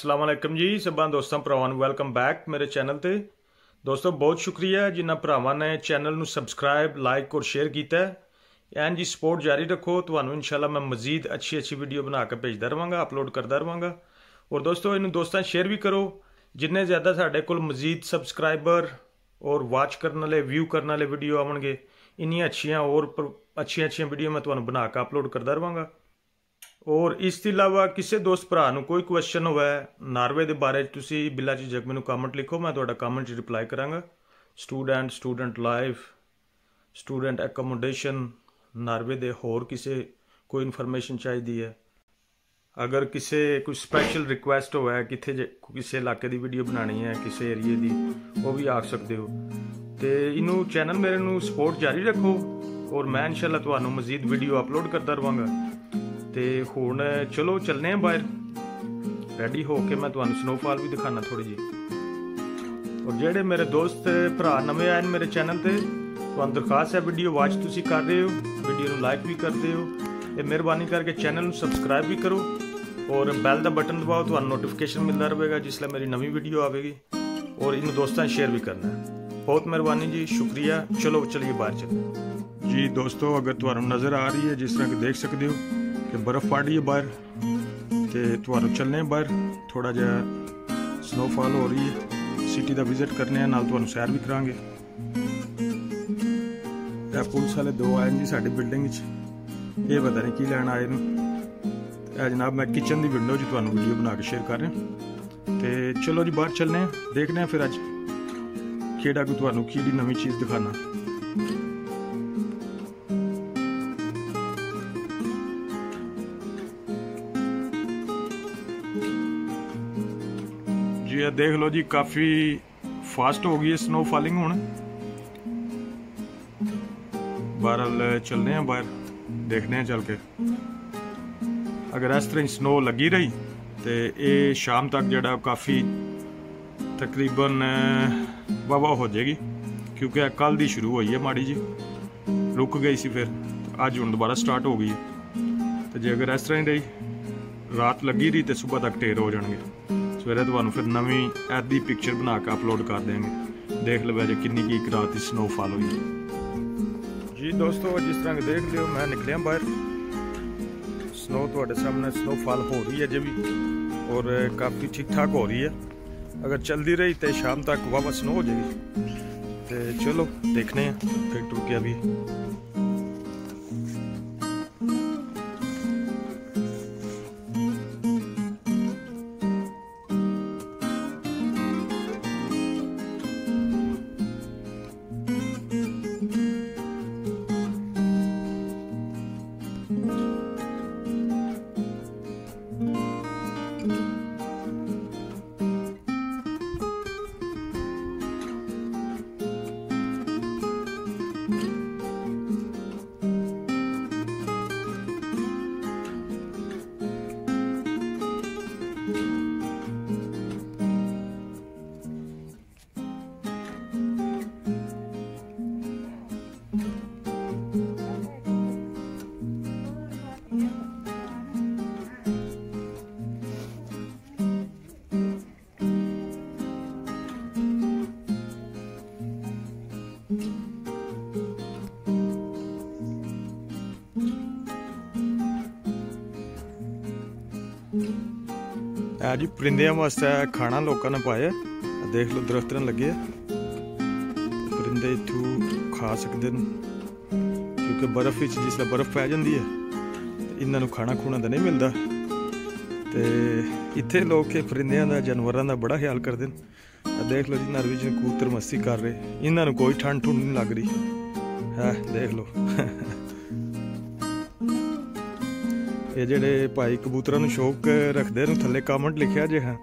ਅਸਲਾਮ ਵਾਲੇਕਮ ਜੀ, ਸਭਾਂ ਦੋਸਤਾਂ ਭਰਾਵਾਂ ਨੂੰ ਵੈਲਕਮ ਬੈਕ ਮੇਰੇ ਚੈਨਲ ਤੇ। ਦੋਸਤੋ, ਬਹੁਤ ਸ਼ੁਕਰੀਆ ਜਿਨ੍ਹਾਂ ਭਰਾਵਾਂ ਨੇ ਚੈਨਲ ਨੂੰ ਸਬਸਕ੍ਰਾਈਬ, ਲਾਈਕ ਔਰ ਸ਼ੇਅਰ ਕੀਤਾ ਹੈ। ਐਨ ਜੀ ਸਪੋਰਟ ਜਾਰੀ ਰੱਖੋ, ਤੁਹਾਨੂੰ ਇਨਸ਼ਾਅੱਲਾ ਮੈਂ ਮਜ਼ੀਦ ਅੱਛੀ ਅੱਛੀ ਵੀਡੀਓ ਬਣਾ ਕੇ ਭੇਜਦਾ ਰਵਾਂਗਾ, ਅਪਲੋਡ ਕਰਦਾ ਰਵਾਂਗਾ। ਔਰ ਦੋਸਤੋ, ਇਹਨੂੰ ਦੋਸਤਾਂ ਸ਼ੇਅਰ ਵੀ ਕਰੋ, ਜਿੰਨੇ ਜ਼ਿਆਦਾ ਸਾਡੇ ਕੋਲ ਮਜ਼ੀਦ ਸਬਸਕ੍ਰਾਈਬਰ ਔਰ ਵਾਚ ਕਰਨ ਵਾਲੇ ਵਿਊ ਕਰਨ ਵਾਲੇ ਵੀਡੀਓ ਆਉਣਗੇ, ਇੰਨੀਆਂ ਅੱਛੀਆਂ ਔਰ ਅੱਛੀਆਂ ਅੱਛੀਆਂ ਵੀਡੀਓ ਮੈਂ ਤੁਹਾਨੂੰ ਬਣਾ ਕੇ ਅਪਲੋਡ ਕਰਦਾ ਰਵਾਂਗਾ। ਔਰ ਇਸ ਤੋਂ ਇਲਾਵਾ ਕਿਸੇ ਦੋਸਤ ਭਰਾ ਨੂੰ ਕੋਈ ਕੁਐਸਚਨ ਹੋਵੇ, ਨਾਰਵੇ ਦੇ ਬਾਰੇ ਤੁਸੀਂ ਬਿੱਲਾ ਜੀ ਜਗ ਮੈਨੂੰ ਕਮੈਂਟ ਲਿਖੋ, ਮੈਂ ਤੁਹਾਡਾ ਕਮੈਂਟ ਜੀ ਰਿਪਲਾਈ ਕਰਾਂਗਾ। Student student life student accommodation Norway ਦੇ ਹੋਰ ਕਿਸੇ ਕੋਈ ਇਨਫੋਰਮੇਸ਼ਨ ਚਾਹੀਦੀ ਹੈ? ਅਗਰ ਕਿਸੇ ਕੋਈ ਸਪੈਸ਼ਲ ਰਿਕੁਐਸਟ ਹੋਵੇ, ਕਿੱਥੇ ਕਿਸੇ ਇਲਾਕੇ ਦੀ ਵੀਡੀਓ ਬਣਾਣੀ ਹੈ, ਕਿਸੇ ਏਰੀਏ ਦੀ, ਉਹ ਵੀ ਆਖ ਸਕਦੇ ਹੋ। ਤੇ ਇਹਨੂੰ ਚੈਨਲ ਮੇਰੇ ਨੂੰ ਸਪੋਰਟ ਜਾਰੀ ਰੱਖੋ ਔਰ ਮੈਂ ਇਨਸ਼ਾਅੱਲਾ ਤੁਹਾਨੂੰ ਮਜ਼ੀਦ ਵੀਡੀਓ ਅਪਲੋਡ ਕਰਦਾ ਰਵਾਂਗਾ। ਤੇ ਹੁਣ ਚਲੋ ਚੱਲਨੇ ਆ ਬਾਹਰ। ਰੈਡੀ ਹੋ ਕੇ ਮੈਂ ਤੁਹਾਨੂੰ ਸਨੋਫਾਲ ਵੀ ਦਿਖਾਣਾ ਥੋੜੀ ਜੀ ਔਰ ਜਿਹੜੇ ਮੇਰੇ ਦੋਸਤ, ਭਰਾ ਨਵੇਂ ਆਏ ਨੇ ਮੇਰੇ ਚੈਨਲ ਤੇ, ਤੁਹਾਨੂੰ ਦਰਖਾਸਤ ਹੈ ਵੀਡੀਓ ਵਾਚ ਤੁਸੀਂ ਕਰ ਰਹੇ ਹੋ ਵੀਡੀਓ ਨੂੰ ਲਾਈਕ ਵੀ ਕਰਦੇ ਹੋ ਇਹ ਮਿਹਰਬਾਨੀ ਕਰਕੇ ਚੈਨਲ ਨੂੰ ਸਬਸਕ੍ਰਾਈਬ ਵੀ ਕਰੋ ਔਰ ਬੈਲ ਦਾ ਬਟਨ ਦਬਾਓ, ਤੁਹਾਨੂੰ ਨੋਟੀਫਿਕੇਸ਼ਨ ਮਿਲਦਾ ਰਹੇਗਾ ਜਿਸ ਲਈ ਮੇਰੀ ਨਵੀਂ ਵੀਡੀਓ ਆਵੇਗੀ। ਔਰ ਇਹਨੂੰ ਦੋਸਤਾਂ ਸ਼ੇਅਰ ਵੀ ਕਰਨਾ ਬਹੁਤ ਮਿਹਰਬਾਨੀ ਜੀ, ਸ਼ੁਕਰੀਆ। ਚਲੋ, ਚਲਿਏ ਬਾਹਰ ਚੱਲਦੇ ਜੀ ਦੋਸਤੋ, ਅਗਰ ਤੁਹਾਨੂੰ ਨਜ਼ਰ ਆ ਰਹੀ ਹੈ, ਜਿਸ ਤਰ੍ਹਾਂ ਕਿ ਦੇਖ ਸਕਦੇ ਹੋ ਕਿ ਬਰਫ਼ ਪੜ ਰਹੀ ਹੈ ਬਾਹਰ ਤੇ ਤੁਹਾਨੂੰ ਚੱਲਨੇ ਬਾਹਰ। ਥੋੜਾ ਜਿਹਾ ਸਨੋਫਾਲ ਹੋ ਰਹੀ ਹੈ। ਸਿਟੀ ਦਾ ਵਿਜ਼ਿਟ ਕਰਨੇ ਆ, ਨਾਲ ਤੁਹਾਨੂੰ ਸੈਰ ਵੀ ਕਰਾਂਗੇ। ਇਹ ਪੁਲਿਸ ਵਾਲੇ ਦੋ ਆਏ ਜੀ ਸਾਡੀ ਬਿਲਡਿੰਗ 'ਚ ਇਹ ਪਤਾ ਨਹੀਂ ਕੀ ਲੈਣ ਆਏ ਨੇ। ਇਹ ਜਨਾਬ, ਮੈਂ ਕਿਚਨ ਦੀ ਵਿੰਡੋ 'ਚ ਤੁਹਾਨੂੰ ਵੀਡੀਓ ਬਣਾ ਕੇ ਸ਼ੇਅਰ ਕਰ ਰਿਹਾ। ਤੇ ਚਲੋ ਜੀ, ਬਾਹਰ ਚੱਲਨੇ ਆ। ਦੇਖਦੇ ਆ ਫਿਰ ਅੱਜ ਕਿਹੜਾ ਕੋ ਤੁਹਾਨੂੰ ਕਿਹੜੀ ਨਵੀਂ ਚੀਜ਼ ਦਿਖਾਣਾ। ਜੀ ਇਹ ਦੇਖ ਲਓ ਜੀ, ਕਾਫੀ ਫਾਸਟ ਹੋ ਗਈ ਹੈ ਸਨੋ ਫਾਲਿੰਗ ਹੁਣ। ਬਾਹਰ ਚੱਲਦੇ ਆ ਬਾਹਰ ਦੇਖਦੇ ਆ ਚੱਲ ਕੇ। ਅਗਰ ਇਸ ਤਰ੍ਹਾਂ ਸਨੋ ਲੱਗੀ ਰਹੀ, ਤੇ ਇਹ ਸ਼ਾਮ ਤੱਕ ਜਿਹੜਾ ਕਾਫੀ ਤਕਰੀਬਨ ਵਾਵਾ ਹੋ ਜਾਏਗੀ, ਕਿਉਂਕਿ ਇਹ ਕੱਲ ਦੀ ਸ਼ੁਰੂ ਹੋਈ ਹੈ ਮਾੜੀ ਜੀ ਰੁਕ ਗਈ ਸੀ ਫਿਰ, ਅੱਜ ਹੁਣ ਦੁਬਾਰਾ ਸਟਾਰਟ ਹੋ ਗਈ ਤੇ ਜੇ ਅਗਰ ਇਸ ਤਰ੍ਹਾਂ ਹੀ ਰਹੀ, ਰਾਤ ਲੱਗੀ ਰਹੀ ਤੇ ਸਵੇਰ ਤੱਕ ਢੇਰ ਹੋ ਜਾਣਗੇ। ਸਵੇਰੇ ਤੁਹਾਨੂੰ ਫਿਰ ਨਵੀਂ ਐਦੀ ਪਿਕਚਰ ਬਣਾ ਕੇ ਅਪਲੋਡ ਕਰ ਦੇਵਾਂਗੇ ਦੇਖ ਲਓ ਜੇ ਕਿੰਨੀ ਕੀ ਇੱਕ ਰਾਤ ਦੀ ਸਨੋਫਾਲ ਹੋਈ ਜੀ ਦੋਸਤੋ, ਜਿਸ ਤਰ੍ਹਾਂ ਕਿ ਦੇਖ ਲਿਓ, ਮੈਂ ਨਿਕਲਿਆ ਬਾਹਰ। ਸਨੋ ਤੁਹਾਡੇ ਸਾਹਮਣੇ ਸਨੋਫਾਲ ਹੋ ਰਹੀ ਹੈ ਜੇ ਵੀ, ਔਰ ਕਾਫੀ ਠੀਕ ਠਾਕ ਹੋ ਰਹੀ ਹੈ। ਅਗਰ ਚਲਦੀ ਰਹੀ ਤੇ ਸ਼ਾਮ ਤੱਕ ਵਾਪਸ ਸਨੋ ਹੋ ਜਾਏਗੀ। ਤੇ ਚਲੋ ਦੇਖਨੇ ਆ ਫਿਰ ਟੁਰ ਕੇ ਅਭੀ। ਆ ਜੀ, ਪਰਿੰਦਿਆਂ ਵਾਸਤੇ ਖਾਣਾ ਲੋਕਾਂ ਨੇ ਪਾਇਆ। ਦੇਖ ਲਓ, ਦਰਖਤ ਨਾਲ ਲੱਗੇ ਆ। ਪਰਿੰਦੇ ਇਥੋਂ ਖਾ ਸਕਦੇ ਨੇ। ਕਿਉਂਕਿ ਬਰਫ਼ ਵਿੱਚ ਜਿਸ ਦਾ ਬਰਫ਼ ਪੈ ਜਾਂਦੀ ਹੈ ਇਹਨਾਂ ਨੂੰ ਖਾਣਾ ਖੂਣਾ ਤਾਂ ਨਹੀਂ ਮਿਲਦਾ। ਤੇ ਇੱਥੇ ਲੋਕ ਇਹ ਪਰਿੰਦਿਆਂ ਦਾ, ਜਾਨਵਰਾਂ ਦਾ ਬੜਾ ਖਿਆਲ ਕਰਦੇ ਨੇ। ਦੇਖ ਲਓ ਜੀ, ਨਰਵੀ ਜੀ ਕਬੂਤਰ ਮਸਤੀ ਕਰ ਰਹੇ। ਇਹਨਾਂ ਨੂੰ ਕੋਈ ਠੰਡ ਠੁੰਡ ਨਹੀਂ ਲੱਗ ਰਹੀ। ਹੈ ਦੇਖ ਲਓ। ਇਹ ਜਿਹੜੇ ਭਾਈ ਕਬੂਤਰਾਂ ਨੂੰ ਸ਼ੌਕ ਰੱਖਦੇ ਨੂੰ, ਥੱਲੇ ਕਮੈਂਟ ਲਿਖਿਆ ਜੇ ਹਾਂ।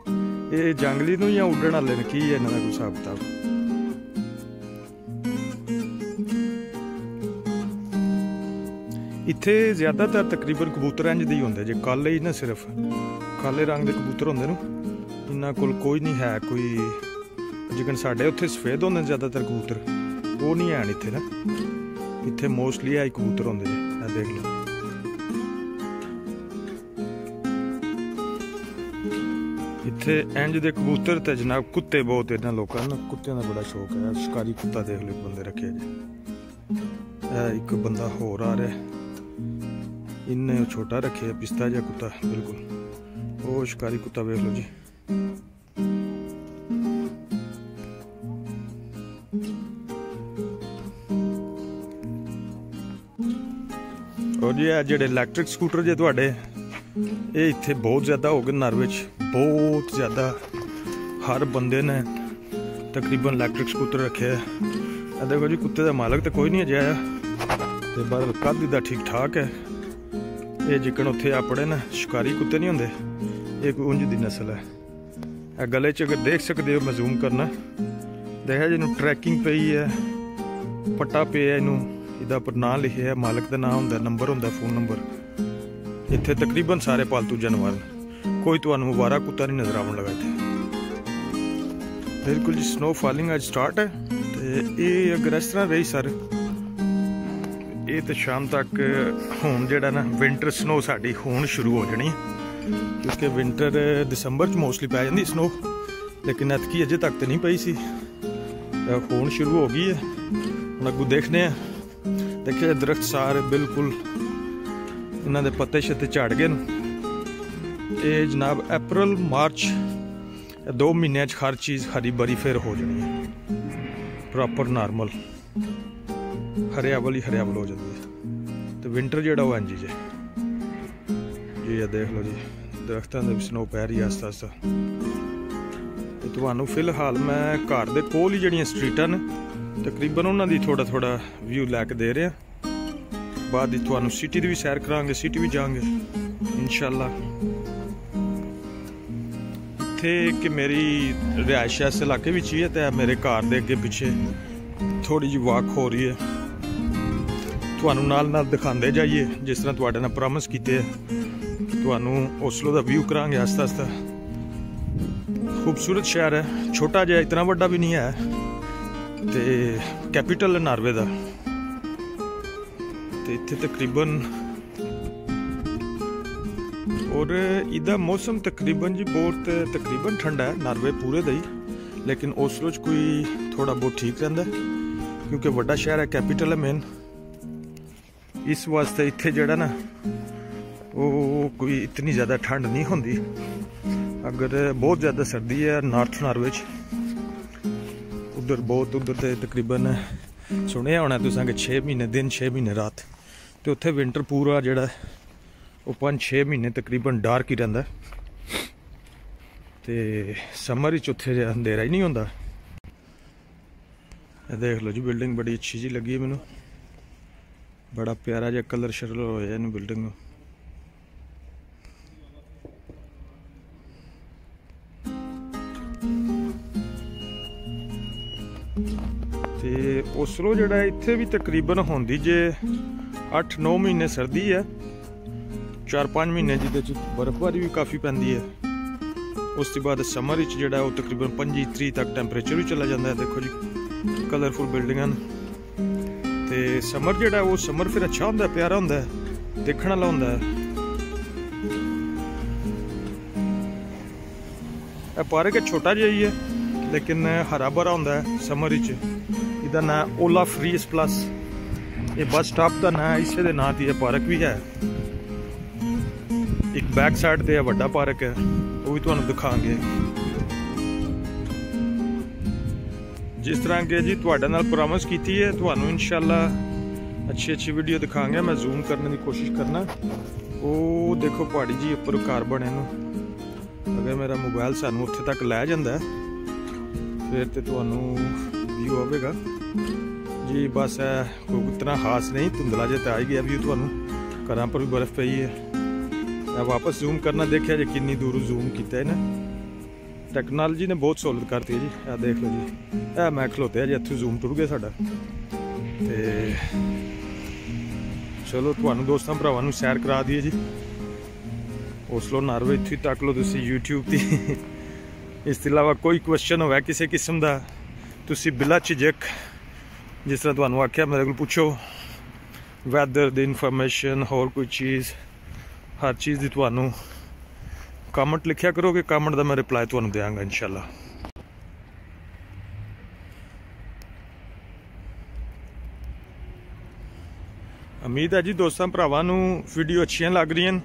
ਇਹ ਜੰਗਲੀ ਨੂੰ ਜਾਂ ਉੱਡਣ ਵਾਲੇ ਨੇ, ਕੀ ਹੈ ਇਹਨਾਂ ਦਾ ਕੋਈ ਹਿਸਾਬ ਕਿਤਾਬ? ਇੱਥੇ ਜ਼ਿਆਦਾਤਰ ਤਕਰੀਬਨ ਕਬੂਤਰ ਇੰਜ ਦੇ ਹੀ ਹੁੰਦੇ, ਜੇ ਕਾਲੇ ਹੀ ਨਾ ਸਿਰਫ ਕਾਲੇ ਰੰਗ ਦੇ ਕਬੂਤਰ ਹੁੰਦੇ ਨੂੰ, ਇਹਨਾਂ ਕੋਲ ਕੋਈ ਨਹੀਂ ਹੈ, ਕੋਈ ਜਿਕਨ ਸਾਡੇ ਉੱਥੇ ਸਫੇਦ ਹੁੰਦੇ ਨੇ ਜ਼ਿਆਦਾਤਰ ਕਬੂਤਰ, ਉਹ ਨਹੀਂ ਆਣ ਇੱਥੇ ਨਾ। ਇੱਥੇ ਮੋਸਟਲੀ ਆਈ ਕਬੂਤਰ ਹੁੰਦੇ ਨੇ ਇਹ ਦੇਖ ਲਓ। ਇੱਥੇ ਇੰਜ ਦੇ ਕਬੂਤਰ ਤੇ ਜਨਾਬ ਕੁੱਤੇ ਬਹੁਤ ਇਹਨਾਂ ਲੋਕਾਂ ਨੂੰ, ਕੁੱਤਿਆਂ ਦਾ ਬੜਾ ਸ਼ੌਕ ਹੈ। ਸ਼ਿਕਾਰੀ ਕੁੱਤਾ ਦੇਖ ਲਓ ਬੰਦੇ ਰੱਖੇ ਜੀ। ਇਹ ਇੱਕ ਬੰਦਾ ਹੋਰ ਆ ਰਿਹਾ। ਇਹਨੇ ਛੋਟਾ ਰੱਖਿਆ, ਪਿਸਤਾ ਜਿਹਾ ਕੁੱਤਾ, ਬਿਲਕੁਲ। ਉਹ ਸ਼ਿਕਾਰੀ ਕੁੱਤਾ ਵੇਖ ਲਓ ਜੀ। ਉਹ ਜੀ, ਇਹ ਜਿਹੜੇ ਇਲੈਕਟ੍ਰਿਕ ਸਕੂਟਰ ਜੇ ਤੁਹਾਡੇ, ਇਹ ਇੱਥੇ ਬਹੁਤ ਜ਼ਿਆਦਾ ਹੋ ਗਏ ਨਰ ਵਿੱਚ ਬਹੁਤ ਜ਼ਿਆਦਾ, ਹਰ ਬੰਦੇ ਨੇ ਤਕਰੀਬਨ ਇਲੈਕਟ੍ਰਿਕ ਸਕੂਟਰ ਰੱਖਿਆ ਹੈ। ਇਹ ਦੇਖੋ ਜੀ, ਕੁੱਤੇ ਦਾ ਮਾਲਕ ਤੇ ਕੋਈ ਨਹੀਂ ਅਜੇ ਆਇਆ ਤੇ ਬਾਦਲ ਕੱਦ ਦਾ ਠੀਕ ਠਾਕ ਹੈ। ਇਹ ਜਿਕਣ ਉੱਥੇ ਆਪਣੇ ਨਾ ਸ਼ਿਕਾਰੀ ਕੁੱਤੇ ਨਹੀਂ ਹੁੰਦੇ, ਇਹ ਕੋਈ ਉਂਝ ਦੀ ਨਸਲ ਹੈ। ਇਹ ਗਲੇ 'ਚ ਅਗਰ ਦੇਖ ਸਕਦੇ ਹੋ ਮੈਂ ਕਰਨਾ। ਦੇਖਿਆ ਜਿਹਨੂੰ ਟਰੈਕਿੰਗ ਪਈ ਹੈ। ਪੱਟਾ ਪਿਆ ਇਹਨੂੰ। ਇਹਦਾ ਪਰ ਨਾਂ ਲਿਖਿਆ ਹੈ, ਮਾਲਕ ਦਾ ਨਾਮ ਹੁੰਦਾ ਨੰਬਰ ਹੁੰਦਾ ਫੋਨ ਨੰਬਰ ਇੱਥੇ ਤਕਰੀਬਨ ਸਾਰੇ ਪਾਲਤੂ ਜਾਨਵਰ ਕੋਈ ਤੁਹਾਨੂੰ ਮੁਬਾਰਕ ਕੁੱਤਾ ਨਹੀਂ ਨਜ਼ਰ ਆਉਣ ਲੱਗਾ ਇੱਥੇ। ਬਿਲਕੁਲ ਜੀ ਸਨੋ ਫਾਲਿੰਗ ਅੱਜ ਸਟਾਰਟ ਹੈ ਤੇ ਇਹ ਅਗਰ ਇਸ ਤਰ੍ਹਾਂ ਰਹੀ ਸਰ ਇਹ ਤੇ ਸ਼ਾਮ ਤੱਕ ਹੁਣ ਜਿਹੜਾ ਨਾ ਵਿంటర్ ਸਨੋ ਸਾਡੀ ਹੋਣ ਸ਼ੁਰੂ ਹੋ ਜਾਣੀ ਕਿਉਂਕਿ ਵਿంటర్ ਦਸੰਬਰ ਚ ਮੋਸਟਲੀ ਪੈ ਜਾਂਦੀ ਸਨੋ ਲੇਕਿਨ ਅਤਕੀ ਅਜੇ ਤੱਕ ਤੇ ਨਹੀਂ ਪਈ ਸੀ। ਹੋਣ ਸ਼ੁਰੂ ਹੋ ਗਈ ਹੈ। ਹੁਣ ਅੱਗੂ ਦੇਖਨੇ ਆ ਦੇਖਿਆ ਦਰਖਤ ਸਾਰੇ ਬਿਲਕੁਲ ਇਹਨਾਂ ਦੇ ਪੱਤੇ ਛੱਤੇ ਝੜ ਗਏ ਨੇ। ਇਹ ਜਨਾਬ April ਮਾਰਚ ਦੋ ਮਹੀਨਿਆਂ 'ਚ ਹਰ ਚੀਜ਼ ਹਰੀ ਬਰੀ ਫਿਰ ਹੋ ਜਾਣੀ ਹੈ। ਪ੍ਰੋਪਰ ਨਾਰਮਲ ਹਰਿਆਵਲ ਹੀ ਹਰਿਆਵਲ ਹੋ ਜਾਂਦੀ ਹੈ। ਤੇ ਵਿంటర్ ਜਿਹੜਾ ਉਹ ਇੰਜ ਜੇ। ਜੀ, ਇਹ ਦੇਖ ਲਓ ਜੀ। ਦਰਖਤਾਂ ਦੇ ਵਿੱਚ ਸਨੋ ਪੈ ਰਹੀ ਆਸਤਾ ਆਸਤਾ ਤੇ ਤੁਹਾਨੂੰ ਫਿਲਹਾਲ ਮੈਂ ਘਰ ਦੇ ਕੋਲ ਹੀ ਜਿਹੜੀਆਂ ਸਟਰੀਟਾਂ ਨੇ ਤਕਰੀਬਨ ਉਹਨਾਂ ਦੀ ਥੋੜਾ ਥੋੜਾ ਵਿਊ ਲੈ ਕੇ ਦੇ ਰਿਹਾ। ਬਾਅਦ ਵਿੱਚ ਤੁਹਾਨੂੰ ਸਿਟੀ ਦੀ ਵੀ ਸੈਰ ਕਰਾਂਗੇ ਸਿਟੀ ਵੀ ਜਾਾਂਗੇ ਇਨਸ਼ਾਅੱਲਾ। ਇੱਥੇ ਕਿ ਮੇਰੀ ਰਿਹਾਇਸ਼ ਇਸ ਇਲਾਕੇ ਵਿੱਚ ਹੀ ਹੈ ਤੇ ਮੇਰੇ ਘਰ ਦੇ ਅੱਗੇ ਪਿੱਛੇ ਥੋੜੀ ਜਿਹੀ ਵਾਕ ਹੋ ਰਹੀ ਹੈ। ਤੁਹਾਨੂੰ ਨਾਲ ਨਾਲ ਦਿਖਾਉਂਦੇ ਜਾਈਏ, ਜਿਸ ਤਰ੍ਹਾਂ ਤੁਹਾਡੇ ਨਾਲ ਪ੍ਰੋਮਿਸ ਕੀਤੇ ਤੁਹਾਨੂੰ ਓਸਲੋ ਦਾ ਵਿਊ ਕਰਾਂਗੇ ਆਸਤਾ ਆਸਤਾ। ਖੂਬਸੂਰਤ ਸ਼ਹਿਰ ਹੈ, ਛੋਟਾ ਜਿਹਾ, ਇਤਨਾ ਵੱਡਾ ਵੀ ਨਹੀਂ ਹੈ। ਤੇ ਕੈਪੀਟਲ ਹੈ ਨਾਰਵੇ ਦਾ। ਤੇ ਇੱਥੇ ਤਕਰੀਬਨ ਔਰ ਇਹਦਾ ਮੌਸਮ ਤਕਰੀਬਨ ਜੀ ਬਹੁਤ ਤਕਰੀਬਨ ਠੰਡਾ ਹੈ, ਨਾਰਵੇ ਪੂਰੇ ਦਾ ਹੀ। ਲੇਕਿਨ ਓਸਲੋ ਚ ਕੋਈ ਥੋੜਾ ਬਹੁਤ ਠੀਕ ਰਹਿੰਦਾ ਕਿਉਂਕਿ ਵੱਡਾ ਸ਼ਹਿਰ ਹੈ ਕੈਪੀਟਲ ਹੈ ਮੇਨ ਇਸ ਵਾਸਤੇ ਇੱਥੇ ਜਿਹੜਾ ਨਾ, ਉਹ ਕੋਈ ਇਤਨੀ ਜ਼ਿਆਦਾ ਠੰਡ ਨਹੀਂ ਹੁੰਦੀ। ਅਗਰ ਬਹੁਤ ਜ਼ਿਆਦਾ ਸਰਦੀ ਹੈ ਨਾਰਥ ਨਾਰਵੇ ਚ ਉਧਰ ਬਹੁਤ ਉਧਰ ਤੇ ਤਕਰੀਬਨ ਸੁਣਿਆ ਹੋਣਾ ਤੁਸੀਂ ਕਿ 6 ਮਹੀਨੇ, ਦਿਨ 6 ਮਹੀਨੇ ਰਾਤ। ਤੇ ਉੱਥੇ ਵਿంటర్ ਪੂਰਾ ਜਿਹੜਾ ਉਹ 5-6 ਮਹੀਨੇ ਤਕਰੀਬਨ ਡਾਰਕ ਹੀ ਰਹਿੰਦਾ ਤੇ ਸਮਰ ਵਿੱਚ ਉੱਥੇ ਅੰਧੇਰਾ ਹੀ ਨਹੀਂ ਹੁੰਦਾ। ਇਹ ਦੇਖ ਲਓ ਜੀ ਬਿਲਡਿੰਗ ਬੜੀ ਅੱਛੀ ਜੀ ਲੱਗੀ ਮੈਨੂੰ। ਬੜਾ ਪਿਆਰਾ ਜਿਹਾ ਕਲਰ ਸ਼ਰਲ ਹੋਇਆ ਇਹਨੂੰ ਬਿਲਡਿੰਗ ਨੂੰ। ਤੇ ਉਸਰੋ ਜਿਹੜਾ ਇੱਥੇ ਵੀ ਤਕਰੀਬਨ ਹੁੰਦੀ ਜੇ 8-9 ਮਹੀਨੇ ਸਰਦੀ ਹੈ 4-5 ਮਹੀਨੇ ਜਿਹਦੇ ਚ ਬਰਫ਼ਬਾਰੀ ਵੀ ਕਾਫੀ ਪੈਂਦੀ ਹੈ। ਉਸ ਤੋਂ ਬਾਅਦ ਸਮਰ ਵਿੱਚ ਜਿਹੜਾ ਉਹ ਤਕਰੀਬਨ 25-30 ਤੱਕ ਟੈਂਪਰੇਚਰ ਵੀ ਚਲਾ ਜਾਂਦਾ ਹੈ। ਦੇਖੋ ਜੀ ਕਲਰਫੁਲ ਬਿਲਡਿੰਗਾਂ ਤੇ ਸਮਰ ਜਿਹੜਾ ਉਹ ਸਮਰ ਫਿਰ ਅੱਛਾ ਹੁੰਦਾ ਪਿਆਰਾ ਹੁੰਦਾ ਦੇਖਣ ਵਾਲਾ ਹੁੰਦਾ ਹੈ। ਇਹ ਪਾਰਕ ਛੋਟਾ ਜਿਹਾ ਹੀ ਹੈ, ਲੇਕਿਨ ਹਰਾ ਭਰਾ ਹੁੰਦਾ ਹੈ ਸਮਰ ਵਿੱਚ। ਇਹਦਾ ਨਾਮ ਓਲਾ ਫਰੀਸ ਪਲੱਸ ਇਹ ਬੱਸ ਸਟਾਪ ਦਾ ਨਾਮ ਇਸੇ ਦੇ ਨਾਂ ਤੇ ਇਹ ਪਾਰਕ ਵੀ ਹੈ। ਇੱਕ ਬੈਕ ਸਾਈਡ ਤੇ ਆ ਵੱਡਾ ਪਾਰਕ ਹੈ, ਉਹ ਵੀ ਤੁਹਾਨੂੰ ਦਿਖਾਵਾਂਗੇ ਜਿਸ ਤਰ੍ਹਾਂ ਕਿ ਜੀ ਤੁਹਾਡੇ ਨਾਲ ਪ੍ਰੋਮਿਸ ਕੀਤੀ ਹੈ, ਤੁਹਾਨੂੰ ਇਨਸ਼ਾਅੱਲਾ ਅੱਛੀ ਅੱਛੀ ਵੀਡੀਓ ਦਿਖਾਵਾਂਗੇ ਮੈਂ ਜ਼ੂਮ ਕਰਨ ਦੀ ਕੋਸ਼ਿਸ਼ ਕਰਨਾ। ਉਹ ਦੇਖੋ ਪਹਾੜੀ ਜੀ ਉੱਪਰ ਘਰ ਬਣੇ ਨੂੰ। ਅਗਰ ਮੇਰਾ ਮੋਬਾਈਲ ਸਾਨੂੰ ਉੱਥੇ ਤੱਕ ਲੈ ਜਾਂਦਾ ਫਿਰ ਤੇ ਤੁਹਾਨੂੰ ਵੀਊ ਆਵੇਗਾ। ਜੀ ਬਸ ਕੋਈ ਇਤਨਾ ਖਾਸ ਨਹੀਂ, ਧੁੰਦਲਾ ਜਿਹਾ ਤਾਂ ਆ ਗਿਆ ਵੀਊ ਤੁਹਾਨੂੰ। ਘਰਾਂ ਪਰ ਵੀ ਬਰਫ਼ ਪਈ ਹੈ। ਮੈਂ ਵਾਪਸ ਜ਼ੂਮ ਕਰਨਾ ਦੇਖਿਆ ਜੇ ਕਿੰਨੀ ਦੂਰ ਜ਼ੂਮ ਕੀਤਾ ਇਹਨੇ। ਟੈਕਨੋਲੋਜੀ ਨੇ ਬਹੁਤ ਸਹੂਲਤ ਕਰਤੀ ਹੈ ਜੀ ਇਹ ਦੇਖ ਲਓ ਜੀ। ਇਹ ਮੈਂ ਖਲੋਤੇ ਜੀ, ਇੱਥੇ ਜ਼ੂਮ ਟੁੱਟ ਗਿਆ ਸਾਡਾ। ਤੇ ਚਲੋ ਤੁਹਾਨੂੰ ਦੋਸਤਾਂ ਭਰਾਵਾਂ ਨੂੰ ਸੈਰ ਕਰਾ ਦਈਏ ਜੀ। ਓਸਲੋ ਨਾਰਵੇ ਇੱਥੇ ਤੱਕ ਲਓ ਤੁਸੀਂ YouTube ਤੇ। ਇਸ ਤੋਂ ਇਲਾਵਾ ਕੋਈ ਕੁਐਸਚਨ ਹੋਵੇ ਕਿਸੇ ਕਿਸਮ ਦਾ, ਤੁਸੀਂ ਬਿਲਾ ਝਿਜਕ, ਜਿਸ ਤਰ੍ਹਾਂ ਤੁਹਾਨੂੰ ਆਖਿਆ, ਮੇਰੇ ਕੋਲ ਪੁੱਛੋ। ਵੈਦਰ ਦੀ ਇਨਫੋਰਮੇਸ਼ਨ ਹੋਰ ਕੋਈ ਚੀਜ਼। ਹਰ ਚੀਜ਼ ਦੀ ਤੁਹਾਨੂੰ ਕਮੈਂਟ ਲਿਖਿਆ ਕਰੋਗੇ ਕਮੈਂਟ ਦਾ ਮੈਂ ਰਿਪਲਾਈ ਤੁਹਾਨੂੰ ਦੇਵਾਂਗਾ ਇਨਸ਼ਾਅੱਲਾ। ਉਮੀਦ ਹੈ ਜੀ ਦੋਸਤਾਂ ਭਰਾਵਾਂ ਨੂੰ ਵੀਡੀਓ ਅੱਛੀਆਂ ਲੱਗ ਰਹੀਆਂ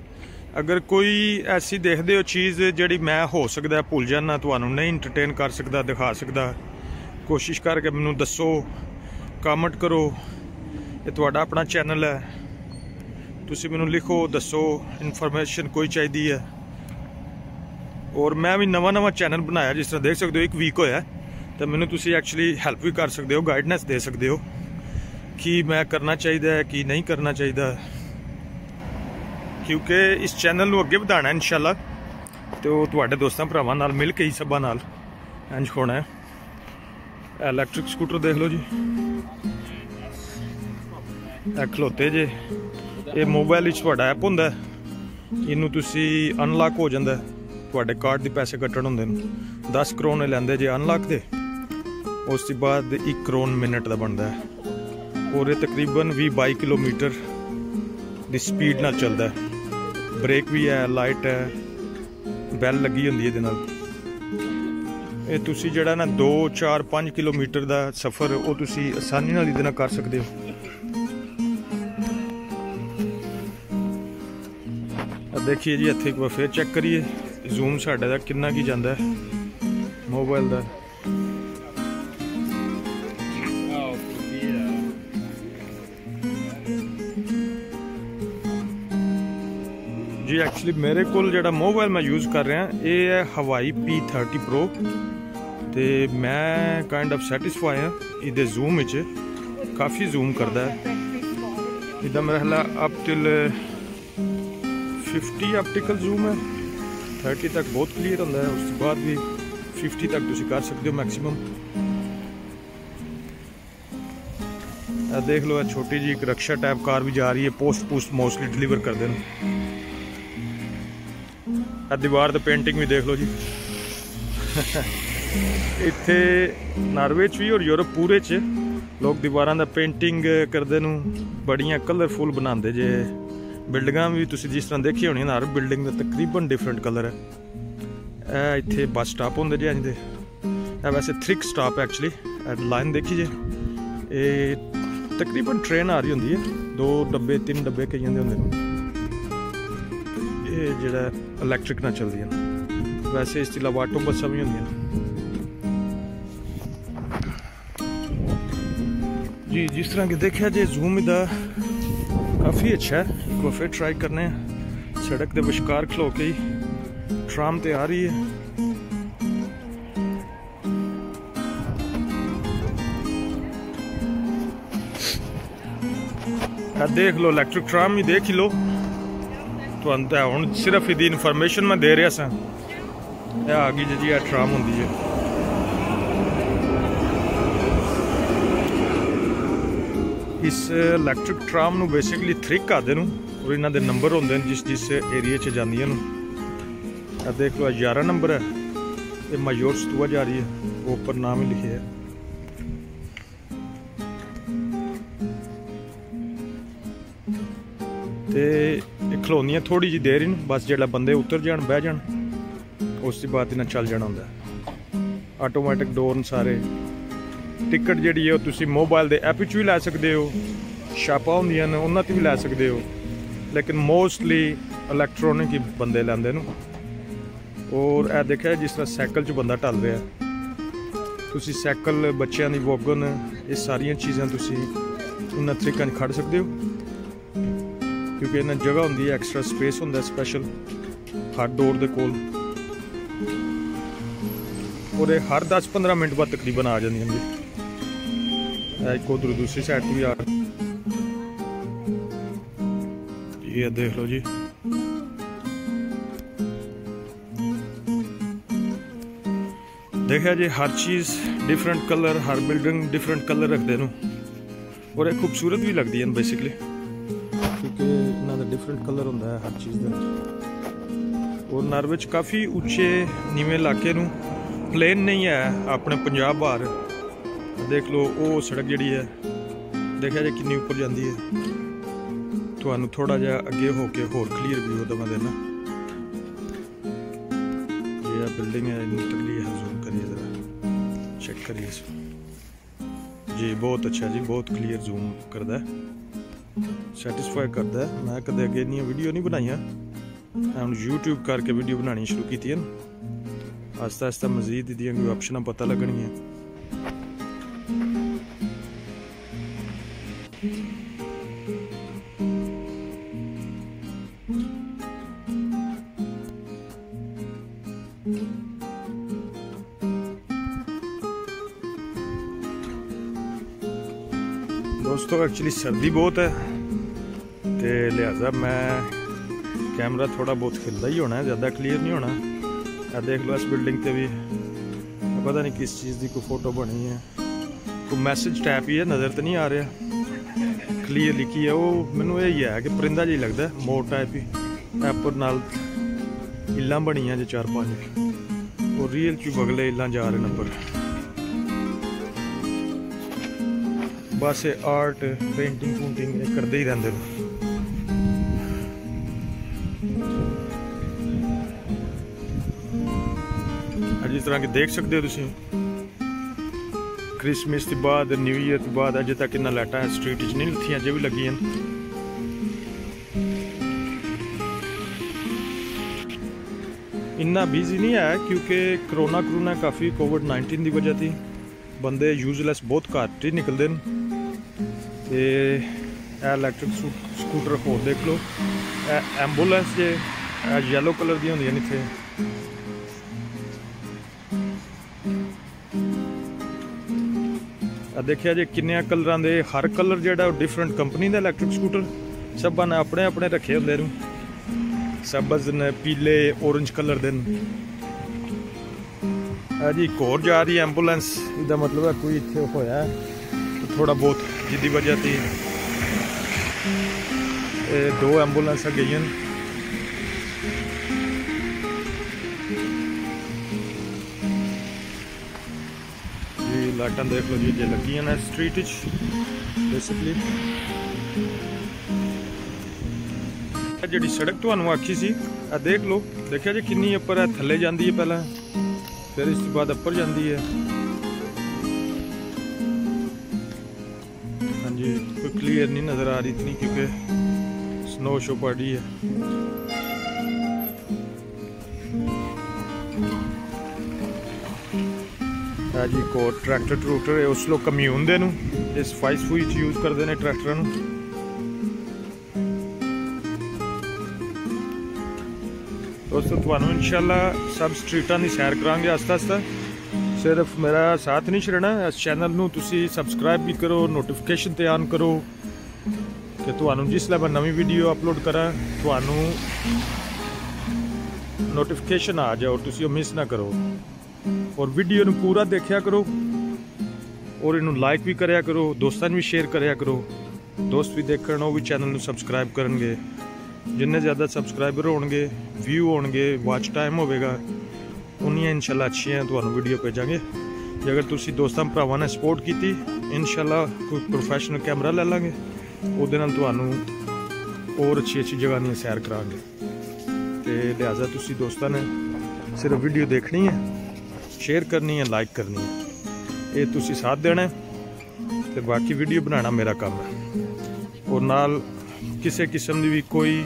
ਅਗਰ ਕੋਈ ਐਸੀ ਦੇਖਦੇ ਹੋ ਚੀਜ਼ ਜਿਹੜੀ ਮੈਂ ਹੋ ਸਕਦਾ, ਭੁੱਲ ਜਾਣਾ ਤੁਹਾਨੂੰ ਨਹੀਂ ਐਂਟਰਟੇਨ ਕਰ ਸਕਦਾ, ਦਿਖਾ ਸਕਦਾ, ਕੋਸ਼ਿਸ਼ ਕਰਕੇ ਮੈਨੂੰ ਦੱਸੋ ਕਮੈਂਟ ਕਰੋ। ਇਹ ਤੁਹਾਡਾ ਆਪਣਾ ਚੈਨਲ ਹੈ। ਤੁਸੀਂ ਮੈਨੂੰ ਲਿਖੋ, ਦੱਸੋ ਇਨਫੋਰਮੇਸ਼ਨ ਕੋਈ ਚਾਹੀਦੀ ਹੈ। ਔਰ ਮੈਂ ਵੀ ਨਵਾਂ ਨਵਾਂ ਚੈਨਲ ਬਣਾਇਆ, ਜਿਸ ਤਰ੍ਹਾਂ ਦੇਖ ਸਕਦੇ ਹੋ, ਇੱਕ ਵੀਕ ਹੋਇਆ ਤਾਂ ਮੈਨੂੰ ਤੁਸੀਂ ਐਕਚੁਅਲੀ ਹੈਲਪ ਵੀ ਕਰ ਸਕਦੇ ਹੋ ਗਾਈਡਨੈਸ ਦੇ ਸਕਦੇ ਹੋ ਕਿ ਮੈਂ ਕਰਨਾ ਚਾਹੀਦਾ ਹੈ, ਕੀ ਨਹੀਂ ਕਰਨਾ ਚਾਹੀਦਾ। ਕਿਉਂਕਿ ਇਸ ਚੈਨਲ ਨੂੰ ਅੱਗੇ ਵਧਾਉਣਾ ਹੈ, ਇਨਸ਼ਾਅੱਲਾ। ਤੇ ਉਹ ਤੁਹਾਡੇ ਦੋਸਤਾਂ, ਭਰਾਵਾਂ ਨਾਲ ਮਿਲ ਕੇ ਹੀ ਸਭਾ ਨਾਲ ਇੰਜ ਹੋਣਾ ਹੈ। ਇਲੈਕਟ੍ਰਿਕ ਸਕੂਟਰ ਦੇਖ ਲਓ ਜੀ। ਇਹ ਖਲੋਤੇ ਜੇ। ਇਹ ਮੋਬਾਈਲ ਵਿੱਚ ਤੁਹਾਡਾ ਐਪ ਹੁੰਦਾ ਇਹਨੂੰ ਤੁਸੀਂ ਅਨਲੌਕ ਹੋ ਜਾਂਦਾ ਤੁਹਾਡੇ ਕਾਰਡ ਦੇ ਪੈਸੇ ਕੱਟਣ ਹੁੰਦੇ ਨੇ। 10 ਕਰੋਨ ਲੈਂਦੇ ਜੇ ਅਨਲੌਕ ਦੇ। ਉਸ ਤੋਂ ਬਾਅਦ 1 ਕਰੋਨ ਮਿੰਟ ਦਾ ਬਣਦਾ ਹੈ। ਔਰ ਇਹ ਤਕਰੀਬਨ 20 22 ਕਿਲੋਮੀਟਰ ਦੀ ਸਪੀਡ ਨਾਲ ਚੱਲਦਾ ਹੈ। ਬ੍ਰੇਕ ਵੀ ਹੈ ਲਾਈਟ ਹੈ। ਬੈਲ ਲੱਗੀ ਹੁੰਦੀ ਹੈ ਇਹਦੇ ਨਾਲ। ਇਹ ਤੁਸੀਂ ਜਿਹੜਾ ਨਾ 2 4 5 ਕਿਲੋਮੀਟਰ ਦਾ ਸਫ਼ਰ, ਉਹ ਤੁਸੀਂ ਆਸਾਨੀ ਨਾਲ ਇਹਦੇ ਨਾਲ ਕਰ ਸਕਦੇ ਹੋ। ਦੇਖੀਏ ਜੀ ਇੱਥੇ ਇੱਕ ਵਾਰ ਫੇਰ ਚੈੱਕ ਕਰੀਏ। ਜ਼ੂਮ ਸਾਡੇ ਦਾ ਕਿੰਨਾ ਕੀ ਜਾਂਦਾ ਹੈ। ਮੋਬਾਈਲ ਦਾ। ਜੀ ਐਕਚੁਅਲੀ ਮੇਰੇ ਕੋਲ ਜਿਹੜਾ ਮੋਬਾਈਲ ਮੈਂ ਯੂਜ਼ ਕਰ ਰਿਹਾ ਇਹ ਹੈ ਹਵਾਈ P30 Pro ਤੇ ਮੈਂ ਕਾਈਂਡ ਆਫ ਸੈਟੀਸਫਾਈ ਹਾਂ ਇਹਦੇ ਜ਼ੂਮ ਵਿੱਚ। ਕਾਫੀ ਜ਼ੂਮ ਕਰਦਾ ਹੈ। ਇਹਦਾ ਮੇਰਾ ਹਲਾ ਅਪ ਟਿਲ 50 ਆਪਟੀਕਲ ਜ਼ੂਮ ਹੈ। 30 ਤੱਕ ਬਹੁਤ ਕਲੀਅਰ ਹੁੰਦਾ ਹੈ। ਉਸ ਤੋਂ ਬਾਅਦ ਵੀ 50 ਤੱਕ ਤੁਸੀਂ ਕਰ ਸਕਦੇ ਹੋ ਮੈਕਸਿਮਮ ਇਹ ਦੇਖ ਲਓ, ਇਹ ਛੋਟੀ ਜੀ ਇੱਕ ਰਕਸ਼ਾ ਟਾਈਪ ਕਾਰ ਵੀ ਜਾ ਰਹੀ ਹੈ। ਪੋਸਟ ਪੋਸਟ ਮੋਸਟਲੀ ਡਿਲੀਵਰ ਕਰਦੇ ਨੇ। ਇਹ ਦੀਵਾਰ ਤੇ ਪੇਂਟਿੰਗ ਵੀ ਦੇਖ ਲਓ ਜੀ। ਇੱਥੇ ਨਾਰਵੇ ਚ ਵੀ ਔਰ ਯੂਰਪ ਪੂਰੇ ਚ ਲੋਕ ਦੀਵਾਰਾਂ ਦਾ ਪੇਂਟਿੰਗ ਕਰਦੇ ਨੂੰ ਬੜੀਆਂ ਕਲਰਫੁਲ ਬਣਾਉਂਦੇ ਜੇ। ਬਿਲਡਿੰਗਾਂ ਵੀ ਤੁਸੀਂ ਜਿਸ ਤਰ੍ਹਾਂ ਦੇਖੀ ਹੋਣੀ ਨਾ, ਹਰ ਬਿਲਡਿੰਗ ਦਾ ਤਕਰੀਬਨ ਡਿਫਰੈਂਟ ਕਲਰ ਹੈ। ਇਹ ਇੱਥੇ ਬੱਸ ਸਟਾਪ ਹੁੰਦੇ ਜੇ ਇੰਜ ਦੇ। ਇਹ ਵੈਸੇ ਥ੍ਰਿਕ ਸਟਾਪ ਐਕਚੁਅਲੀ ਇਹ ਲਾਈਨ ਦੇਖੀ ਜੇ। ਇਹ ਤਕਰੀਬਨ ਟ੍ਰੇਨ ਆ ਰਹੀ ਹੁੰਦੀ ਹੈ, ਦੋ ਡੱਬੇ, ਤਿੰਨ ਡੱਬੇ ਕਈਆਂ ਦੇ ਹੁੰਦੇ ਨੇ। ਇਹ ਜਿਹੜਾ ਇਲੈਕਟ੍ਰਿਕ ਨਾਲ ਚੱਲਦੀਆਂ ਵੈਸੇ ਇਸ ਤੋਂ ਇਲਾਵਾ ਆਟੋ ਬੱਸਾਂ ਵੀ ਹੁੰਦੀਆਂ ਜੀ, ਜਿਸ ਤਰ੍ਹਾਂ ਕਿ ਦੇਖਿਆ ਜੇ ਜ਼ੂਮ ਇਹਦਾ ਕਾਫੀ ਅੱਛਾ ਹੈ। ਇੱਕ ਫਿਰ ਟਰਾਈ ਕਰਨੇ ਆ। ਸੜਕ ਦੇ ਵਿਚਕਾਰ ਖਲੋ ਕੇ ਹੀ ਤੇ ਆ ਰਹੀ ਹੈ। ਆ ਦੇਖ ਲਓ ਇਲੈਕਟ੍ਰਿਕ ਟਰਾਮ ਹੀ ਦੇਖ ਹੀ ਲਓ। ਤੁਹਾਨੂੰ ਤਾਂ ਹੁਣ ਸਿਰਫ ਇਹਦੀ ਇਨਫੋਰਮੇਸ਼ਨ ਮੈਂ ਦੇ ਰਿਹਾ ਸਾਂ। ਇਹ ਆ ਗਈ ਜੀ ਇਹ ਟਰਾਮ ਹੁੰਦੀ ਹੈ। ਇਸ ਇਲੈਕਟ੍ਰਿਕ ਟਰਾਮ ਨੂੰ ਬੇਸਿਕਲੀ ਥ੍ਰਿਕ ਆਦੇ ਨੂੰ ਔਰ ਇਹਨਾਂ ਦੇ ਨੰਬਰ ਹੁੰਦੇ ਨੇ ਜਿਸ ਜਿਸ ਏਰੀਆ 'ਚ ਜਾਂਦੀਆਂ ਨੂੰ। ਆ ਦੇਖ ਲਓ 11 ਨੰਬਰ ਹੈ। ਇਹ ਮਾਯੋਰ ਸਤੂਆ ਜਾ ਰਹੀ ਹੈ। ਉਹ ਉੱਪਰ ਨਾਮ ਹੀ ਲਿਖਿਆ ਹੈ। ਤੇ ਇਹ ਖਲੋਨੀਆਂ ਥੋੜੀ ਜਿਹੀ ਦੇਰ ਹੀ ਬਸ ਜਿਹੜਾ ਬੰਦੇ ਉਤਰ ਜਾਣ, ਬਹਿ ਜਾਣ, ਉਸ ਤੋਂ ਬਾਅਦ ਇਹਨਾਂ ਚੱਲ ਜਾਣਾ ਹੁੰਦਾ ਆਟੋਮੈਟਿਕ ਡੋਰ ਨੇ ਸਾਰੇ। ਟਿਕਟ ਜਿਹੜੀ ਹੈ ਉਹ ਤੁਸੀਂ ਮੋਬਾਈਲ ਦੇ ਐਪ ਵਿੱਚ ਵੀ ਲੈ ਸਕਦੇ ਹੋ। ਸ਼ਾਪਾਂ ਹੁੰਦੀਆਂ ਨੇ, ਉਹਨਾਂ ਤੇ ਵੀ ਲੈ ਸਕਦੇ ਹੋ। ਲੇਕਿਨ ਮੋਸਟਲੀ ਇਲੈਕਟ੍ਰੋਨਿਕ ਹੀ ਬੰਦੇ ਲੈਂਦੇ ਨੂੰ। ਔਰ ਇਹ ਦੇਖਿਆ, ਜਿਸ ਤਰ੍ਹਾਂ ਸਾਈਕਲ 'ਚ ਬੰਦਾ ਢਲ ਰਿਹਾ। ਤੁਸੀਂ ਸਾਈਕਲ ਬੱਚਿਆਂ ਦੀ ਵੋਗਨ, ਇਹ ਸਾਰੀਆਂ ਚੀਜ਼ਾਂ ਤੁਸੀਂ ਉਹਨਾਂ ਤਰੀਕਾਂ 'ਚ ਖੜ ਸਕਦੇ ਹੋ। ਕਿਉਂਕਿ ਇਹਨਾਂ ਜਗ੍ਹਾ ਹੁੰਦੀ ਹੈ ਐਕਸਟਰਾ ਸਪੇਸ ਹੁੰਦਾ ਸਪੈਸ਼ਲ ਹਰ ਡੋਰ ਦੇ ਕੋਲ। ਔਰ ਇਹ ਹਰ 10-15 ਮਿੰਟ ਬਾਅਦ ਤਕਰੀਬਨ ਆ ਜਾਂਦੀਆਂ ਨੇ। ਇਹ ਇੱਕ ਉਧਰ ਦੂਸਰੀ ਸਾਈਡ ਤੋਂ ਵੀ ਆ ਇਹ ਦੇਖ ਲਓ ਜੀ। ਦੇਖਿਆ ਜੀ ਹਰ ਚੀਜ਼ ਡਿਫਰੈਂਟ ਕਲਰ ਹਰ ਬਿਲਡਿੰਗ ਡਿਫਰੈਂਟ ਕਲਰ ਰੱਖਦੇ ਨੂੰ। ਔਰ ਇਹ ਖੂਬਸੂਰਤ ਵੀ ਲੱਗਦੀ ਹਨ ਬੇਸਿਕਲੀ ਕਿਉਂਕਿ ਇਹਨਾਂ ਦਾ ਡਿਫਰੈਂਟ ਕਲਰ ਹੁੰਦਾ ਹੈ ਹਰ ਚੀਜ਼ ਦਾ ਔਰ ਨਰ ਵਿੱਚ ਕਾਫੀ ਉੱਚੇ ਨੀਵੇਂ ਇਲਾਕੇ ਨੂੰ ਪਲੇਨ ਨਹੀਂ ਹੈ ਆਪਣੇ ਪੰਜਾਬ ਬਾਹਰ। ਦੇਖ ਲਓ ਉਹ ਸੜਕ ਜਿਹੜੀ ਹੈ ਦੇਖਿਆ ਜੇ ਕਿੰਨੀ ਉੱਪਰ ਜਾਂਦੀ ਹੈ। ਤੁਹਾਨੂੰ ਥੋੜਾ ਜਿਹਾ ਅੱਗੇ ਹੋ ਕੇ ਹੋਰ ਕਲੀਅਰ ਵੀਊ ਦਵਾ ਦੇਣਾ ਇਹ ਬਿਲਡਿੰਗ ਹੈ ਇੰਨੀ ਤਕਲੀ ਹੈ ਜ਼ੂਮ ਕਰੀਏ ਜ਼ਰਾ ਚੈੱਕ ਕਰੀਏ ਇਸ ਜੀ ਬਹੁਤ ਅੱਛਾ ਜੀ ਬਹੁਤ ਕਲੀਅਰ ਜ਼ੂਮ ਕਰਦਾ ਹੈ ਸੈਟੀਸਫਾਈ ਕਰਦਾ ਹੈ ਮੈਂ ਕਦੇ ਅੱਗੇ ਨਹੀਂ ਵੀਡੀਓ ਨਹੀਂ ਬਣਾਈਆਂ ਮੈਂ ਹੁਣ YouTube ਕਰਕੇ ਵੀਡੀਓ ਬਣਾਣੀ ਸ਼ੁਰੂ ਕੀਤੀ ਹੈ ਆਸਤਾ ਆਸਤਾ ਮਜ਼ੀਦ ਦੀਆਂ ਕੋਈ ਆਪਸ਼ਨਾਂ ਪਤਾ ਲੱਗਣੀਆਂ ਦੋਸਤੋ ਐਕਚੁਅਲੀ ਸਰਦੀ ਬਹੁਤ ਹੈ ਤੇ ਲਿਹਾਜ਼ਾ ਮੈਂ ਕੈਮਰਾ ਥੋੜਾ ਬਹੁਤ ਖਿਲਦਾ ਹੀ ਹੋਣਾ, ਜ਼ਿਆਦਾ ਕਲੀਅਰ ਨਹੀਂ ਹੋਣਾ। ਆ ਦੇਖ ਲਓ ਇਸ ਬਿਲਡਿੰਗ ਤੇ ਵੀ। ਪਤਾ ਨਹੀਂ ਕਿਸ ਚੀਜ਼ ਦੀ ਕੋਈ ਫੋਟੋ ਬਣੀ ਹੈ। ਕੋਈ ਮੈਸੇਜ ਟੈਪ ਹੀ ਹੈ, ਨਜ਼ਰ ਤੇ ਨਹੀਂ ਆ ਰਿਹਾ। ਕਲੀਅਰ ਲਿਖੀ ਹੈ, ਉਹ ਮੈਨੂੰ ਇਹ ਹੀ ਹੈ ਕਿ ਪਰਿੰਦਾ ਜਿਹਾ ਲੱਗਦਾ, ਮੋਰ ਟਾਈਪ ਹੀ। ਐਪਰ ਨਾਲ ਇੱਲਾਂ ਬਣੀਆਂ ਜੇ ਚਾਰ ਪੰਜ। ਉਹ ਰੀਅਲ ਚ ਬਗਲੇ ਇੱਲਾਂ ਜਾ ਰਹੇ ਨੰਬਰ ਬਸ ਇਹ ਆਰਟ, ਪੇਂਟਿੰਗ ਪੂੰਟਿੰਗ ਇਹ ਕਰਦੇ ਹੀ ਰਹਿੰਦੇ ਨੇ। ਅੱਜ ਜਿਸ ਤਰ੍ਹਾਂ ਕਿ ਦੇਖ ਸਕਦੇ ਹੋ ਤੁਸੀਂ, ਕ੍ਰਿਸਮਸ ਤੋਂ ਬਾਅਦ ਨਿਊ ਇਅਰ ਤੋਂ ਬਾਅਦ, ਅਜੇ ਤੱਕ ਇਹਨਾਂ ਲਾਈਟਾਂ ਸਟਰੀਟ 'ਚ ਨਹੀਂ ਲੱਥੀਆਂ, ਜੇ ਵੀ ਲੱਗੀਆਂ ਇੰਨਾ ਬਿਜ਼ੀ ਨਹੀਂ ਹੈ, ਕਿਉਂਕਿ ਕਰੋਨਾ ਕਰੋਨਾ ਕਾਫੀ ਕੋਵਿਡ 19 ਦੀ ਵਜ੍ਹਾ ਤੋਂ ਬੰਦੇ ਯੂਜ਼ਲੈਸ ਬਹੁਤ ਘੱਟ ਹੀ ਨਿਕਲਦੇ ਨੇ। ਤੇ ਇਹ ਇਲੈਕਟ੍ਰਿਕ ਸਕੂਟਰ ਹੋਰ ਦੇਖ ਲਓ। ਇਹ ਐਂਬੂਲੈਂਸ ਜੇ, ਇਹ ਯੈਲੋ ਕਲਰ ਦੀਆਂ ਹੁੰਦੀਆਂ ਨੇ ਇੱਥੇ। ਆ ਦੇਖਿਆ ਜੇ ਕਿੰਨਿਆਂ ਕਲਰਾਂ ਦੇ, ਹਰ ਕਲਰ ਜਿਹੜਾ ਉਹ ਡਿਫਰੈਂਟ ਕੰਪਨੀ ਦਾ ਇਲੈਕਟ੍ਰਿਕ ਸਕੂਟਰ ਸਭਾਂ ਨੇ ਆਪਣੇ ਆਪਣੇ ਰੱਖੇ ਹੁੰਦੇ ਨੇ। ਸਬਜ਼ ਨੇ ਪੀਲੇ, orange ਕਲਰ ਦੇ ਨੇ। ਆ ਜੀ ਇੱਕ ਹੋਰ ਜਾ ਰਹੀ ਐਂਬੂਲੈਂਸ ਇਹਦਾ ਮਤਲਬ ਹੈ ਕੋਈ ਇੱਥੇ ਹੋਇਆ। ਥੋੜਾ ਬਹੁਤ ਜਿੱਦੀ ਵਜ੍ਹਾ ਤੇ ਇਹ ਦੋ ਐਂਬੂਲੈਂਸਾਂ ਗਈਆਂ ਨੇ। ਜੀ ਦੇਖ ਲਓ ਜੀ, ਜੇ ਲੱਗੀਆਂ ਨੇ ਸਟਰੀਟ ਵਿੱਚ ਬੇਸਿਕਲੀ ਜਿਹੜੀ ਸੜਕ ਤੁਹਾਨੂੰ ਆਖੀ ਸੀ ਆ ਦੇਖ ਲਓ। ਦੇਖਿਆ ਜੀ, ਕਿੰਨੀ ਉੱਪਰ ਹੈ ਥੱਲੇ ਜਾਂਦੀ ਹੈ ਪਹਿਲਾਂ। ਫਿਰ ਇਸ ਤੋਂ ਬਾਅਦ ਉੱਪਰ ਜਾਂਦੀ ਹੈ। ਕਲੀਅਰ ਨਹੀਂ ਨਜ਼ਰ ਆ ਰਹੀ ਇਤਨੀ ਕਿਉਂਕਿ ਸਨੋ ਸ਼ੋ ਹੈ ਜੀ ਕੋ ਟਰੈਕਟਰ ਟਰੂਟਰ ਹੈ, ਉਸ ਲੋ ਕਮਿਊਨ ਦੇ ਨੂੰ ਇਹ ਸਫ਼ਾਈ ਸਫੂਈ ਚ ਯੂਜ਼ ਕਰਦੇ ਨੇ ਟਰੈਕਟਰਾਂ ਨੂੰ। ਦੋਸਤੋ, ਤੁਹਾਨੂੰ ਇਨਸ਼ਾਅੱਲਾ ਸਭ ਸਟਰੀਟਾਂ ਦੀ ਸੈਰ ਕਰਾਂਗੇ ਆਸਤਾ ਆਸਤਾ ਸਿਰਫ ਮੇਰਾ ਸਾਥ ਨਹੀਂ ਛੱਡਣਾ, ਇਸ ਚੈਨਲ ਨੂੰ ਤੁਸੀਂ ਸਬਸਕ੍ਰਾਈਬ ਵੀ ਕਰੋ ਨੋਟੀਫਿਕੇਸ਼ਨ ਤੇ ਆਨ ਕਰੋ। ਕਿ ਤੁਹਾਨੂੰ ਜਿਸ ਵੇਲੇ ਮੈਂ ਨਵੀਂ ਵੀਡੀਓ ਅਪਲੋਡ ਕਰਾਂ, ਤੁਹਾਨੂੰ ਨੋਟੀਫਿਕੇਸ਼ਨ ਆ ਜਾਏ ਔਰ ਤੁਸੀਂ ਉਹ ਮਿਸ ਨਾ ਕਰੋ। ਔਰ ਵੀਡੀਓ ਨੂੰ ਪੂਰਾ ਦੇਖਿਆ ਕਰੋ ਔਰ ਇਹਨੂੰ ਲਾਈਕ ਵੀ ਕਰਿਆ ਕਰੋ, ਦੋਸਤਾਂ ਨੂੰ ਵੀ ਸ਼ੇਅਰ ਕਰਿਆ ਕਰੋ। ਦੋਸਤ ਵੀ ਦੇਖਣ, ਉਹ ਵੀ ਚੈਨਲ ਨੂੰ ਸਬਸਕ੍ਰਾਈਬ ਕਰਨਗੇ। ਜਿੰਨੇ ਜ਼ਿਆਦਾ ਸਬਸਕ੍ਰਾਈਬਰ ਹੋਣਗੇ ਵਿਊ ਹੋਣਗੇ ਵਾਚ ਟਾਈਮ ਹੋਵੇਗਾ, ਉਨੀਆਂ ਇਨਸ਼ਾਅੱਲਾ ਅੱਛੀਆਂ ਤੁਹਾਨੂੰ ਵੀਡੀਓ ਭੇਜਾਂਗੇ। ਜੇ ਅਗਰ ਤੁਸੀਂ ਦੋਸਤਾਂ ਭਰਾਵਾਂ ਨੇ ਸਪੋਰਟ ਕੀਤੀ, ਇਨਸ਼ਾਅੱਲਾ ਕੋਈ ਪ੍ਰੋਫੈਸ਼ਨਲ ਕੈਮਰਾ ਲੈ ਲਾਂਗੇ। ਉਹਦੇ ਨਾਲ ਤੁਹਾਨੂੰ ਹੋਰ ਅੱਛੀ ਅੱਛੀ ਜਗ੍ਹਾ ਦੀਆਂ ਸੈਰ ਕਰਾਂਗੇ। ਤੇ ਲਿਹਾਜ਼ਾ ਤੁਸੀਂ ਦੋਸਤਾਂ ਨੇ ਸਿਰਫ ਵੀਡੀਓ ਦੇਖਣੀ ਹੈ ਸ਼ੇਅਰ ਕਰਨੀ ਹੈ ਲਾਈਕ ਕਰਨੀ ਹੈ। ਇਹ ਤੁਸੀਂ ਸਾਥ ਦੇਣਾ ਹੈ ਤੇ ਬਾਕੀ ਵੀਡੀਓ ਬਣਾਉਣਾ ਮੇਰਾ ਕੰਮ ਹੈ। ਔਰ ਨਾਲ ਕਿਸੇ ਕਿਸਮ ਦੀ ਵੀ ਕੋਈ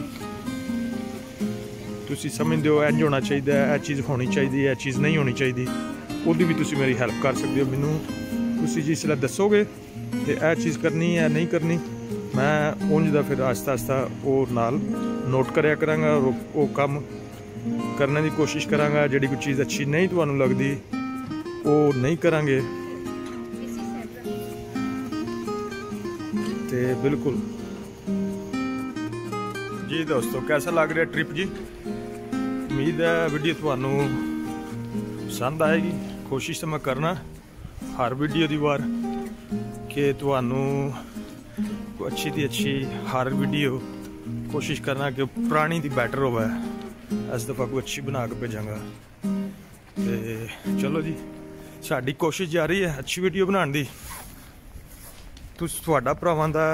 ਤੁਸੀਂ ਸਮਝਦੇ ਹੋ ਇੰਜ ਹੋਣਾ ਚਾਹੀਦਾ ਹੈ, ਇਹ ਚੀਜ਼ ਹੋਣੀ ਚਾਹੀਦੀ ਹੈ, ਇਹ ਚੀਜ਼ ਨਹੀਂ ਹੋਣੀ ਚਾਹੀਦੀ, ਉਹਦੀ ਵੀ ਤੁਸੀਂ ਮੇਰੀ ਹੈਲਪ ਕਰ ਸਕਦੇ ਹੋ। ਮੈਨੂੰ ਤੁਸੀਂ ਜਿਸ ਵੇਲੇ ਦੱਸੋਗੇ ਤੇ ਇਹ ਚੀਜ਼ ਕਰਨੀ ਹੈ, ਨਹੀਂ ਕਰਨੀ ਮੈਂ ਉਂਝ ਦਾ ਫਿਰ ਆਸਤਾ ਆਸਤਾ ਉਹ ਨਾਲ ਨੋਟ ਕਰਿਆ ਕਰਾਂਗਾ ਔਰ ਉਹ- ਉਹ ਕੰਮ ਕਰਨ ਦੀ ਕੋਸ਼ਿਸ਼ ਕਰਾਂਗਾ, ਜਿਹੜੀ ਕੋਈ ਚੀਜ਼ ਅੱਛੀ ਨਹੀਂ ਤੁਹਾਨੂੰ ਲੱਗਦੀ, ਉਹ ਨਹੀਂ ਕਰਾਂਗੇ। ਤੇ ਬਿਲਕੁਲ। ਜੀ ਦੋਸਤੋ ਕਿਹਦਾ ਲੱਗ ਰਿਹਾ ਟ੍ਰਿਪ ਜੀ? ਉਮੀਦ ਹੈ ਵੀਡੀਓ ਤੁਹਾਨੂੰ ਪਸੰਦ ਆਏਗੀ। ਕੋਸ਼ਿਸ਼ ਤਾਂ ਮੈਂ ਕਰਨਾ ਹਰ ਵੀਡੀਓ ਦੀ ਵਾਰ ਕਿ ਤੁਹਾਨੂੰ ਕੋਈ ਅੱਛੀ ਦੀ ਅੱਛੀ ਹਰ ਵੀਡੀਓ ਕੋਸ਼ਿਸ਼ ਕਰਨਾ ਕਿ ਪੁਰਾਣੀ ਦੀ ਬੈਟਰ ਹੋਵੇ। ਇਸ ਦਫਾ ਕੋਈ ਅੱਛੀ ਬਣਾ ਕੇ ਭੇਜਾਂਗਾ। ਤੇ ਚਲੋ ਜੀ, ਸਾਡੀ ਕੋਸ਼ਿਸ਼ ਜਾਰੀ ਹੈ ਅੱਛੀ ਵੀਡੀਓ ਬਣਾਉਣ ਦੀ। ਤੁਸੀਂ, ਤੁਹਾਡਾ ਭਰਾਵਾਂ ਦਾ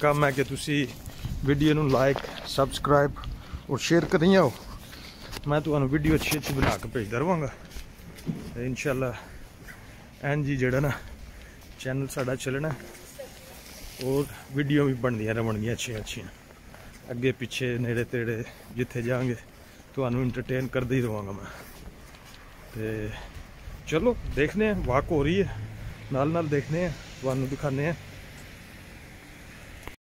ਕੰਮ ਹੈ ਕਿ ਤੁਸੀਂ ਵੀਡੀਓ ਨੂੰ ਲਾਈਕ ਸਬਸਕ੍ਰਾਈਬ ਔਰ ਸ਼ੇਅਰ ਕਰੀ ਆਓ ਮੈਂ ਤੁਹਾਨੂੰ ਵੀਡੀਓ ਅੱਛੀ ਅੱਛੀ ਬਣਾ ਕੇ ਭੇਜਦਾ ਰਵਾਂਗਾ ਤੇ ਇਨਸ਼ਾਅੱਲਾ, ਐਨ ਜੀ ਜਿਹੜਾ ਨਾ ਚੈਨਲ ਸਾਡਾ ਚੱਲਣਾ ਔਰ ਵੀਡੀਓ ਵੀ ਬਣਦੀਆਂ ਰਹਿਣਗੀਆਂ ਅੱਛੀਆਂ ਅੱਛੀਆਂ। ਅੱਗੇ ਪਿੱਛੇ ਨੇੜੇ ਤੇੜੇ ਜਿੱਥੇ ਜਾਵਾਂਗੇ, ਤੁਹਾਨੂੰ ਐਂਟਰਟੇਨ ਕਰਦਾ ਹੀ ਰਵਾਂਗਾ ਮੈਂ। ਤੇ ਚਲੋ ਦੇਖਨੇ ਆ ਵਾਕ ਹੋ ਰਹੀ ਹੈ। ਨਾਲ ਨਾਲ ਦੇਖਨੇ ਆ ਤੁਹਾਨੂੰ ਦਿਖਾਣੇ ਆ